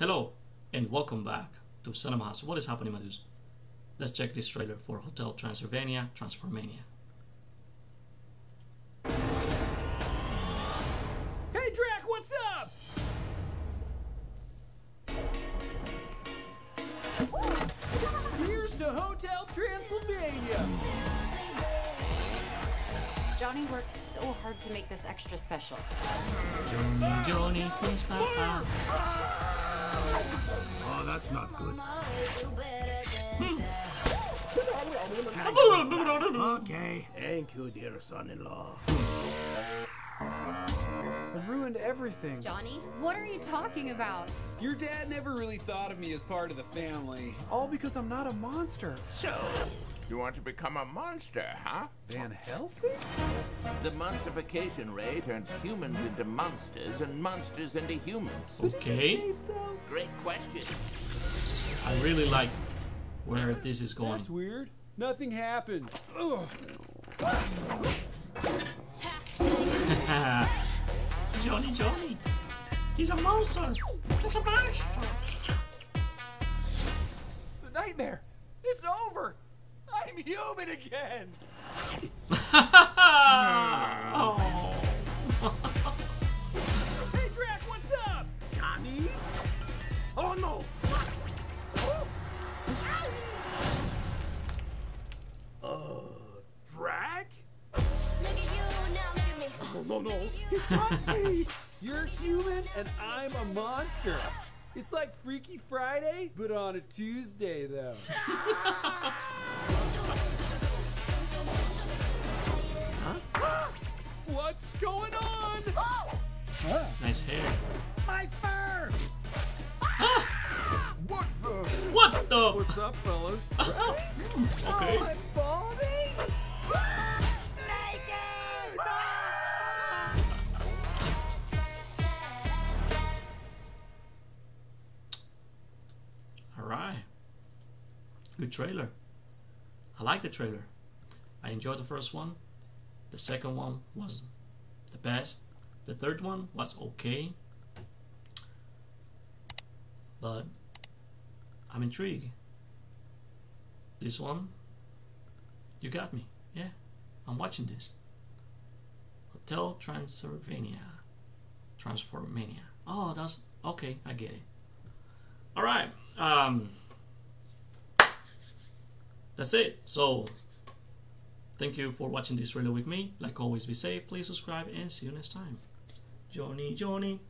Hello and welcome back to Cinema. So what is happening, Madus? Let's check this trailer for Hotel Transylvania Transformania. Hey Drac, what's up? Here's to Hotel Transylvania. Johnny worked so hard to make this extra special. Johnny, Johnny, please papa. Oh, that's not good. Hmm. Okay. Thank you, dear son-in-law. I ruined everything. Johnny, what are you talking about? Your dad never really thought of me as part of the family. All because I'm not a monster. So, you want to become a monster, huh? Van Helsing? The Monsterfication ray turns humans into monsters and monsters into humans. Okay, Great question. I really like where this is going. That's weird. Nothing happened. Johnny, Johnny, he's a monster. He's a monster. The nightmare. It's over. I'm human again. oh. Hey Drac, what's up? Johnny? Oh no! Uh, Drac? No, no, no. He's not me. You're human and I'm a monster. It's like Freaky Friday, but on a Tuesday though. Nice hair. My fur! Ah! What the? What the? What's up, fellas? Okay. Oh, I'm balding? All right. Good trailer. I like the trailer. I enjoyed the first one. The second one was the best. The third one was okay. But I'm intrigued. This one, you got me. Yeah, I'm watching this. Hotel Transylvania. Transformania. Oh, that's okay. I get it. All right. Um, that's it. So, thank you for watching this trailer with me. Like always, be safe. Please subscribe and see you next time. Johnny, Johnny.